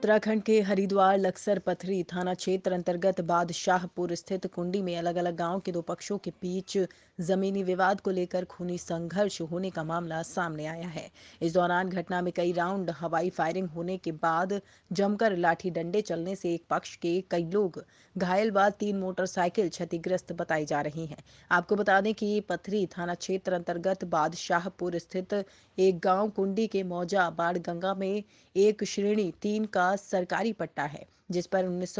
उत्तराखंड के हरिद्वार, लक्सर, पथरी थाना क्षेत्र अंतर्गत बादशाहपुर स्थित कुंडी में अलग अलग गाँव के दो पक्षों के बीच जमीनी विवाद को लेकर खूनी संघर्ष होने का मामला सामने आया है। इस दौरान घटना में कई राउंड हवाई फायरिंग होने के बाद जमकर लाठी डंडे चलने से एक पक्ष के कई लोग घायल बाद तीन मोटरसाइकिल क्षतिग्रस्त बताई जा रही है। आपको बता दें कि पथरी थाना क्षेत्र अंतर्गत बादशाहपुर स्थित एक गाँव कुंडी के मौजा बाढ़ गंगा में एक श्रेणी तीन का सरकारी पट्टा है, जिस पर उन्नीस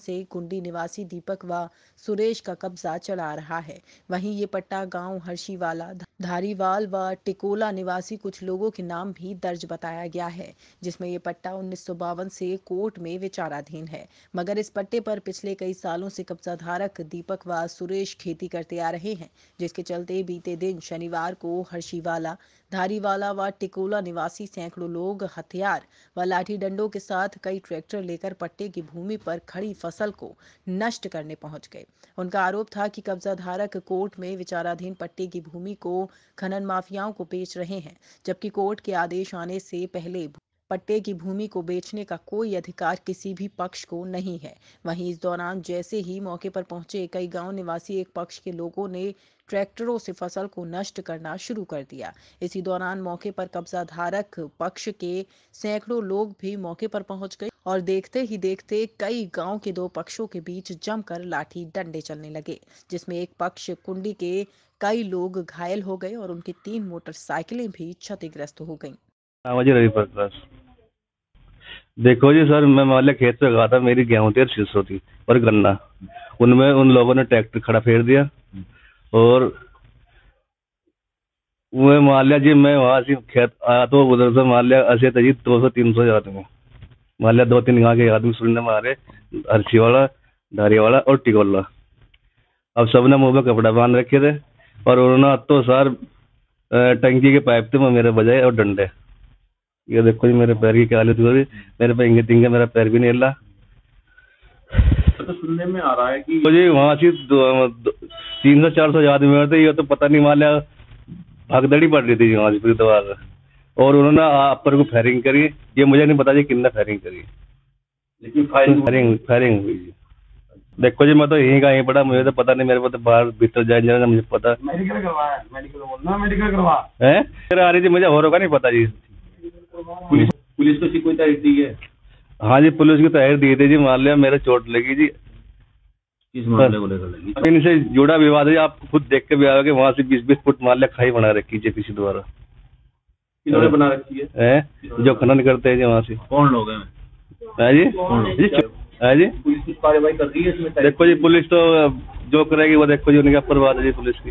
से कुंडी निवासी दीपक व सुरेश का कब्जा चला रहा है। वहीं ये पट्टा गाँव हर्षीवाला, धारीवाल व टिकोला निवासी कुछ लोगों के नाम भी दर्ज बताया गया है, जिसमें ये पट्टा उन्नीस सौ बावन से कोर्ट में विचाराधीन है। मगर इस पट्टे पर पिछले कई सालों से कब्जा धारक दीपक व सुरेश खेती करते आ रहे हैं, जिसके चलते बीते दिन शनिवार को हर्षीवाला धारीवाला व टिकोला निवासी सैकड़ों लोग हथियार व लाठी डंडों के साथ कई ट्रैक्टर लेकर पट्टे की भूमि पर खड़ी फ़सल को नष्ट करने पहुँच गए। उनका आरोप था कि कब्जा धारक कोर्ट में विचाराधीन पट्टे की भूमि को खनन माफियाओं को बेच रहे हैं, जबकि कोर्ट के आदेश आने से पहले पट्टे की भूमि को बेचने का कोई अधिकार किसी भी पक्ष को नहीं है। वहीं इस दौरान जैसे ही मौके पर पहुँचे, कई गाँव निवासी एक पक्ष के लोगों ने ट्रैक्टरों से फ़सल को नष्ट करना शुरू कर दिया। इसी दौरान मौके पर कब्जा धारक पक्ष के सैकड़ों लोग भी मौके पर पहुँच गए और देखते ही देखते कई गाँव के दो पक्षों के बीच जमकर लाठी डंडे चलने लगे, जिसमें एक पक्ष कुंडी के कई लोग घायल हो गए और उनकी तीन मोटरसाइकिलें भी क्षतिग्रस्त हो गईं। देखो जी सर, मैं मान लिया खेत पे गया था मेरी गेहूँ थी और शीशो थी और गन्ना। उनमें उन लोगों ने ट्रैक्टर खड़ा फेर दिया और मैं मान लिया जी, मैं वहाँ से खेत आया तो उधर से मान लिया ऐसे तो जी, दो सौ, तीन सौ आदमी मान लिया दो तीन गाँव के आदमी सुनने में आ वाला धारी वाला और टिकोला अब सबने मुँह में कपड़ा बाँध रखे थे और उन्होंने तो सर टंकी के पाइप थे मेरे बजाय और डंडे। ये देखो जी मेरे पैर की क्या हालत हुई मेरे पे इंगे तिंगे मेरा पैर भी नहीं हिला। तो सुनने में आ रहा है कि तो जी वहाँ से तीन सौ चार सौ आदमी थे ये तो पता नहीं मान लिया भागदड़ी पड़ रही थी वहाँ से पूरी दवा और उन्होंने अपर को फायरिंग करी? ये मुझे नहीं पता जी किन्ना फायरिंग करी। लेकिन फायरिंग फायरिंग फायरिंग हुई जी। देखो जी मैं तो यहीं का यहीं पड़ा मुझे तो पता नहीं मेरे को तो बाहर भीतर जाए जाना मुझे पता। मेडिकल करवाया मेडिकल मेडिकल करवा। है? आ रही थी मुझे और होगा नहीं पता जी। पुलिस पुलिस को कोई तैयारी दी है। हाँ जी पुलिस की तैयारी दी थी जी मान लिया मेरे चोट लगी जी। किस मामले को लेकर लगी? इनसे जुड़ा विवाद है आप खुद देख के भी आओगे वहाँ से बीस बीस फुट मान लिया खाई बना रखी है किसी द्वारा। किन्होंने बना रखी है? जो खनन करते हैं जी वहाँ से। कौन लोग हैं? है जी? जी है जी? पुलिस कार्रवाई कर रही है इसमें? देखो जी पुलिस तो जो करेगी वो देखो जी उनके ऊपर बात है जी पुलिस की।